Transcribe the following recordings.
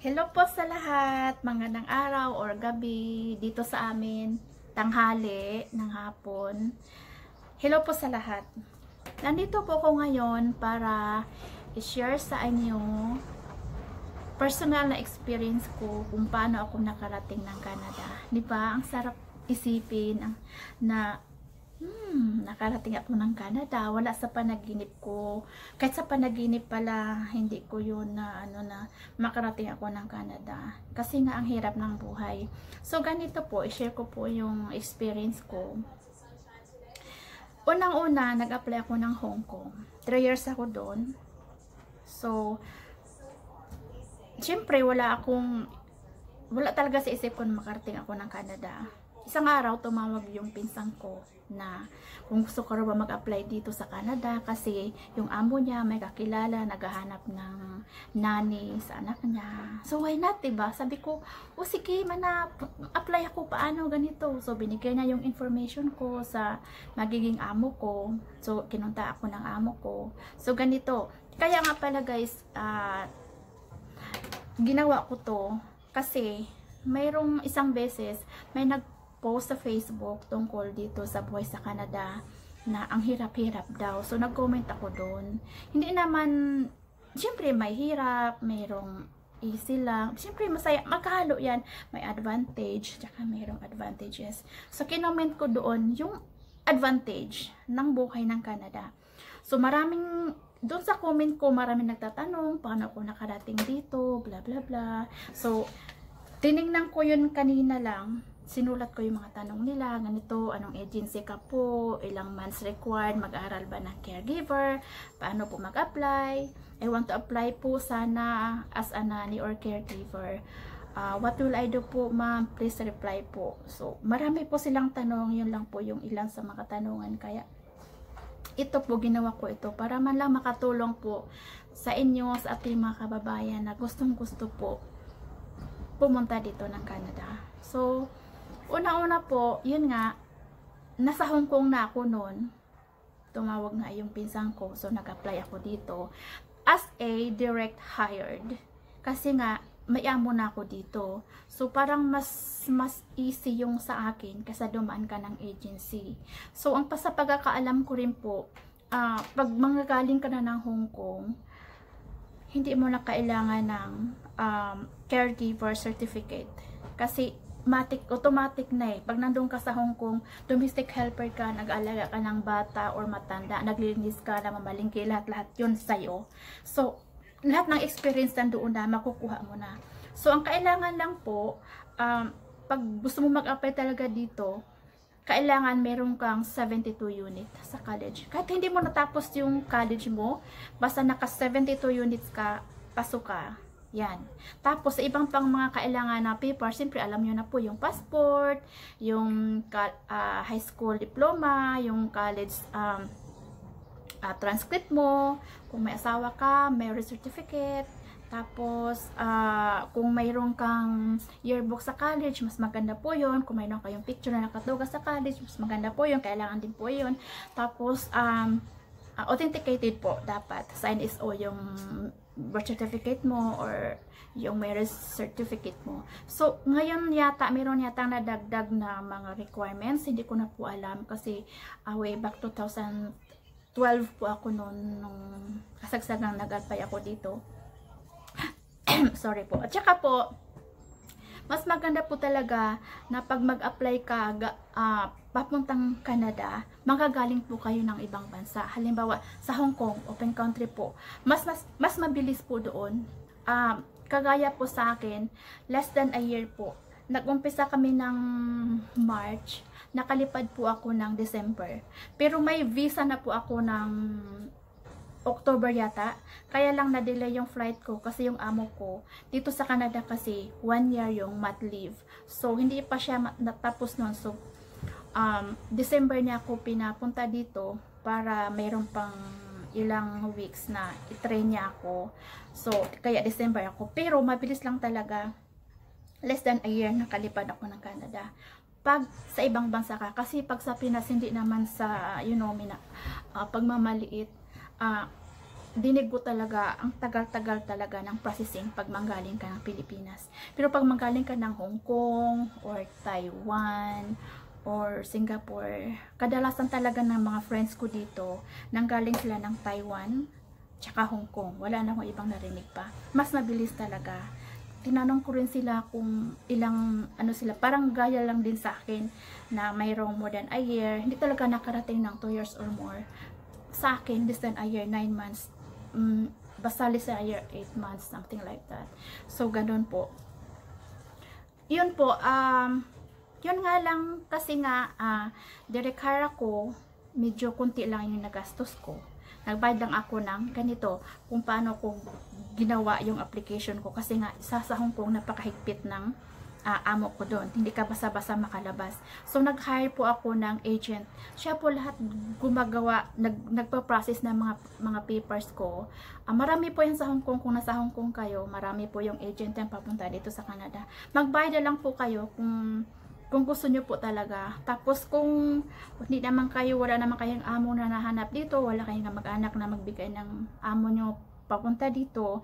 Hello po sa lahat, mga ng araw or gabi dito sa amin, tanghali ng hapon. Hello po sa lahat. Nandito po ako ngayon para i-share sa inyo personal na experience ko kung paano ako nakarating ng Canada. Di ba? Ang sarap isipin ang, na hmm, nakarating ako ng Canada, wala sa panaginip ko. Kahit sa panaginip pala, hindi ko yun na, ano na, makarating ako ng Canada. Kasi nga, ang hirap ng buhay. So, ganito po, i-share ko po yung experience ko. Unang-una, nag-apply ako ng Hong Kong. 3 years ako doon. So, syempre, wala akong, wala talaga sa isip ko na makarating ako ng Canada isang araw tumawag yung pinsang ko na kung gusto ko ba mag-apply dito sa Canada kasi yung amo niya may kakilala naghahanap ng nani sa anak niya. So why not, diba? Sabi ko, o sige, manap, apply ako paano ganito. So binigay na yung information ko sa magiging amo ko. So kinunta ako ng amo ko. So ganito. Kaya nga pala guys, uh, ginawa ko to kasi mayroong isang beses may nag post sa Facebook tungkol dito sa buhay sa Canada na ang hirap-hirap daw. So, nag-comment ako doon. Hindi naman, syempre may hirap, mayroong easy lang. Syempre masaya, magkahalo yan. May advantage, tsaka mayroong advantages. So, kinoment ko doon yung advantage ng buhay ng Canada. So, maraming, doon sa comment ko, maraming nagtatanong, paano ako nakarating dito, bla bla bla. So, tiningnan ko yun kanina lang sinulat ko yung mga tanong nila, ganito, anong agency ka po, ilang months required, mag-aral ba ng caregiver, paano po mag-apply, I want to apply po sana as a nanny or caregiver. Uh, what will I do po ma'am? Please reply po. So, marami po silang tanong, yun lang po yung ilan sa mga katanungan. Kaya, ito po, ginawa ko ito para man lang makatulong po sa inyo, sa ating mga kababayan na gustong gusto po pumunta dito ng Canada. So, Una-una po, yun nga, nasa Hong Kong na ako noon. Tumawag nga yung pinsang ko, so nag-apply ako dito as a direct hired. Kasi nga, may amo na ako dito. So, parang mas mas easy yung sa akin kasi dumaan ka ng agency. So, ang sa ko rin po, uh, pag mga galing ka na ng Hong Kong, hindi mo na kailangan ng um, caregiver certificate. Kasi automatic, automatic na eh. Pag nandun ka sa Hong Kong, domestic helper ka, nag-alaga ka ng bata or matanda, naglilinis ka, na mamalingki, lahat-lahat yun sa'yo. So, lahat ng experience nandoon na, makukuha mo na. So, ang kailangan lang po, um, pag gusto mo mag-apply talaga dito, kailangan meron kang 72 unit sa college. Kahit hindi mo natapos yung college mo, basta naka 72 units ka, pasok ka yan. Tapos, sa ibang pang mga kailangan na paper, siyempre alam nyo na po yung passport, yung uh, high school diploma, yung college um, uh, transcript mo, kung may asawa ka, marriage certificate, tapos, uh, kung mayroon kang yearbook sa college, mas maganda po yon Kung mayroon kayong picture na nakatuga sa college, mas maganda po yon Kailangan din po yon Tapos, um, uh, authenticated po dapat. Sa NSO yung birth certificate mo or yung marriage certificate mo. So, ngayon yata, meron yata nadagdag na mga requirements. Hindi ko na po alam kasi uh, way back 2012 po ako noon nung kasagsagang nag-apply ako dito. Sorry po. At saka po, mas maganda po talaga na pag mag-apply ka uh, papuntang Canada, magagaling po kayo ng ibang bansa. Halimbawa, sa Hong Kong, open country po. Mas mas mas mabilis po doon. Uh, kagaya po sa akin, less than a year po. Nag-umpisa kami ng March, nakalipad po ako ng December. Pero may visa na po ako ng October yata. Kaya lang na-delay yung flight ko kasi yung amo ko, dito sa Canada kasi, one year yung mat leave. So, hindi pa siya natapos nun. So, um, December niya ako pinapunta dito para mayroon pang ilang weeks na i-train niya ako. So, kaya December ako. Pero, mabilis lang talaga. Less than a year nakalipad ako ng Canada pag sa ibang bansa ka kasi pag sa Pinas hindi naman sa you know mina uh, pagmamaliit uh, dinig talaga, ang tagal-tagal talaga ng processing pag manggaling ka ng Pilipinas. Pero pag manggaling ka ng Hong Kong or Taiwan or Singapore, kadalasan talaga ng mga friends ko dito, nanggaling sila ng Taiwan, tsaka Hong Kong. Wala na akong ibang narinig pa. Mas mabilis talaga. Tinanong ko rin sila kung ilang, ano sila, parang gaya lang din sa akin na mayroong more than a year. Hindi talaga nakarating ng 2 years or more. Sa akin, less than a year, 9 months um, basta sa year 8 months, something like that. So, ganun po. Yun po, um, yun nga lang, kasi nga, uh, direct hire ko, medyo kunti lang yung nagastos ko. Nagbayad lang ako ng ganito, kung paano ko ginawa yung application ko. Kasi nga, isa sa Hong Kong, napakahigpit ng uh, amo ko doon. Hindi ka basa-basa makalabas. So, nag-hire po ako ng agent. Siya po lahat gumagawa, nag, nagpa-process ng mga, mga papers ko. Uh, marami po yan sa Hong Kong. Kung nasa Hong Kong kayo, marami po yung agent yung papunta dito sa Canada. Magbayad lang po kayo kung kung gusto nyo po talaga. Tapos kung hindi naman kayo, wala naman kayong amo na nahanap dito, wala kayong mag-anak na magbigay ng amo nyo papunta dito,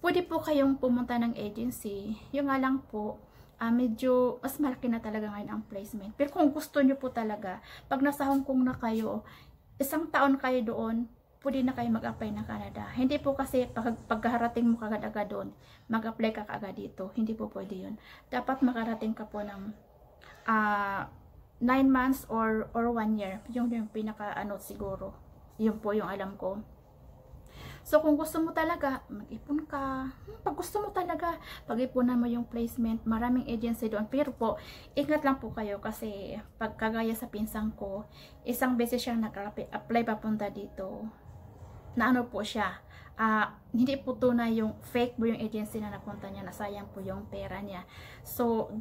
pwede po kayong pumunta ng agency. Yung nga lang po, uh, medyo mas malaki na talaga ngayon ang placement. Pero kung gusto nyo po talaga, pag nasa Hong Kong na kayo, isang taon kayo doon, pwede na kayo mag-apply ng Canada. Hindi po kasi pag, pagkarating mo kagad-agad doon, mag-apply ka kagad dito. Hindi po pwede yun. Dapat makarating ka po ng uh, ah, 9 months or or 1 year. Yung, yung pinaka ano siguro. Yun po yung alam ko. So, kung gusto mo talaga, mag-ipon ka. Hmm, pag gusto mo talaga, pag-ipunan mo yung placement, maraming agency doon. Pero po, ingat lang po kayo kasi pag kagaya sa pinsang ko, isang beses siya nag-apply papunta dito. Na ano po siya, uh, hindi po tunay yung fake po yung agency na napunta niya, nasayang po yung pera niya. So,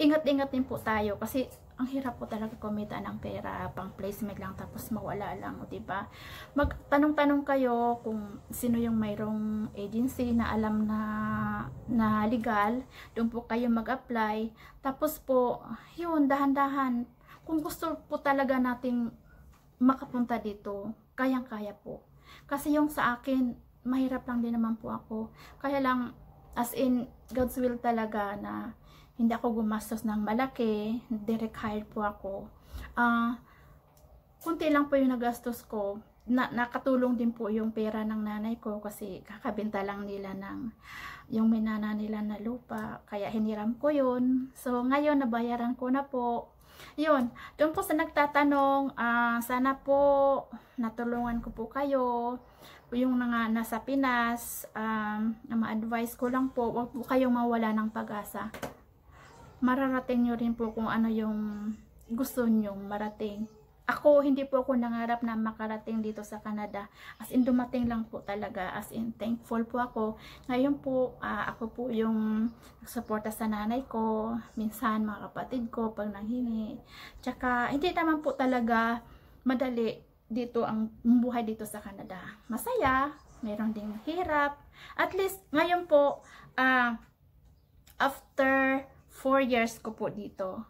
ingat-ingat din po tayo kasi ang hirap po talaga kumita ng pera, pang placement lang tapos mawala lang, 'di ba? Magtanong-tanong kayo kung sino yung mayroong agency na alam na na legal, doon po kayo mag-apply. Tapos po, 'yun, dahan-dahan. Kung gusto po talaga nating makapunta dito, kayang-kaya po. Kasi yung sa akin, mahirap lang din naman po ako. Kaya lang, as in, God's will talaga na hindi ako gumastos ng malaki, direct hire po ako. Uh, kunti lang po yung nagastos ko. Na, nakatulong din po yung pera ng nanay ko kasi kakabenta lang nila ng yung minana nila na lupa. Kaya hiniram ko yun. So, ngayon nabayaran ko na po. Yun. Doon po sa nagtatanong, uh, sana po natulungan ko po kayo yung nga nasa Pinas, um, ma-advise ko lang po, huwag po kayong mawala ng pag-asa mararating nyo rin po kung ano yung gusto nyo marating. Ako, hindi po ako nangarap na makarating dito sa Canada. As in, dumating lang po talaga. As in, thankful po ako. Ngayon po, uh, ako po yung suporta sa nanay ko. Minsan, mga kapatid ko, pag nanghingi. Tsaka, hindi naman po talaga madali dito ang buhay dito sa Canada. Masaya, mayroon ding hirap. At least, ngayon po, uh, after 4 years ko po dito,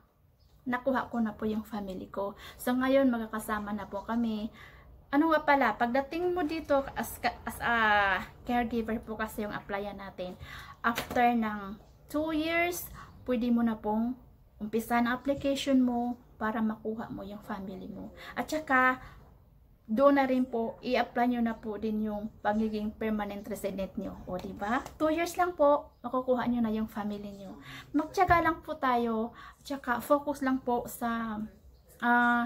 nakuha ko na po yung family ko. So ngayon magkakasama na po kami. Ano nga pala, pagdating mo dito as, as a caregiver po kasi yung applyan natin. After ng 2 years, pwede mo na pong umpisa ng application mo para makuha mo yung family mo. At saka, doon na rin po, i-apply nyo na po din yung pagiging permanent resident nyo. O, ba? 2 years lang po, makukuha nyo na yung family nyo. Magtyaga lang po tayo, tsaka focus lang po sa uh,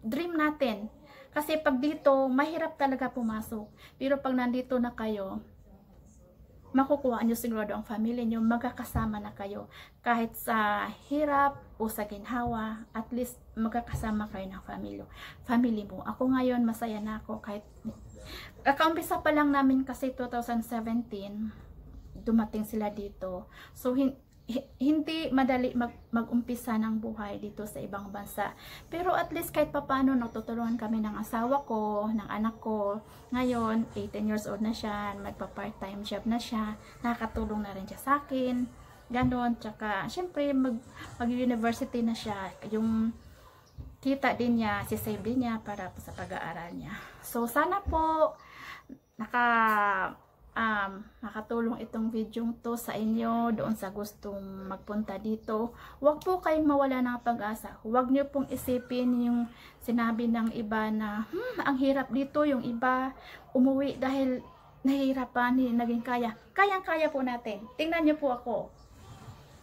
dream natin. Kasi pag dito, mahirap talaga pumasok. Pero pag nandito na kayo, makukuha nyo sigurado ang family nyo, magkakasama na kayo. Kahit sa hirap o sa ginhawa, at least magkakasama kayo ng family, family mo. Ako ngayon, masaya na ako kahit kakaumpisa pa lang namin kasi 2017, dumating sila dito. So, hindi madali mag, mag-umpisa ng buhay dito sa ibang bansa. Pero at least kahit papano natutulungan kami ng asawa ko, ng anak ko. Ngayon, 18 years old na siya, magpa-part-time job na siya. Nakakatulong na rin siya sa akin. Ganon. Tsaka, syempre, mag, mag-university na siya. Yung kita din niya, si save din niya para sa pag-aaral niya. So, sana po, naka um, makatulong itong video to sa inyo doon sa gustong magpunta dito. Huwag po kayong mawala ng pag-asa. Huwag niyo pong isipin yung sinabi ng iba na hmm, ang hirap dito yung iba umuwi dahil nahihirapan, hindi naging kaya. Kayang-kaya po natin. Tingnan niyo po ako.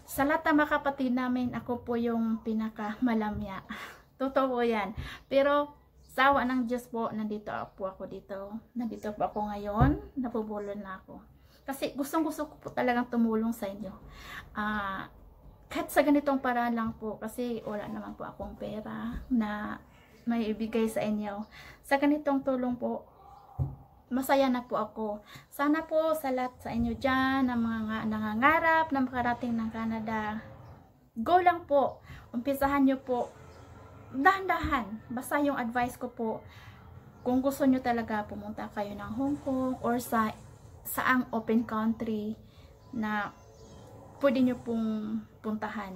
Sa lahat mga kapatid namin, ako po yung pinakamalamya. Totoo yan. Pero sawa ng Diyos po, nandito po ako dito. Nandito po ako ngayon. Napubulol na ako. Kasi gustong gusto ko po talagang tumulong sa inyo. Ah, kahit sa ganitong paraan lang po, kasi wala naman po akong pera na may ibigay sa inyo. Sa ganitong tulong po, masaya na po ako. Sana po sa lahat sa inyo dyan, ng mga nangangarap na makarating ng Canada, go lang po. Umpisahan nyo po dahan-dahan. Basta yung advice ko po, kung gusto nyo talaga pumunta kayo ng Hong Kong or sa saang open country na pwede nyo pong puntahan.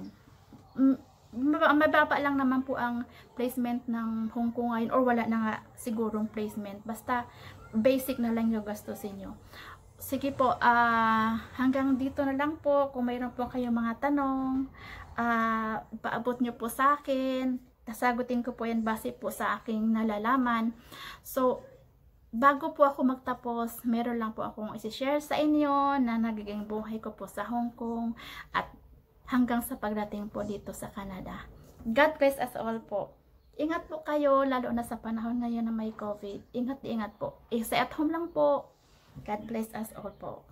Mababa lang naman po ang placement ng Hong Kong ngayon or wala na nga sigurong placement. Basta basic na lang yung gastusin nyo. Sige po, ah hanggang dito na lang po. Kung mayroon po kayong mga tanong, ah paabot nyo po sa akin nasagutin ko po yan base po sa aking nalalaman. So, bago po ako magtapos, meron lang po akong isi-share sa inyo na nagiging buhay ko po sa Hong Kong at hanggang sa pagdating po dito sa Canada. God bless us all po. Ingat po kayo, lalo na sa panahon ngayon na may COVID. Ingat, ingat po. Stay at home lang po. God bless us all po.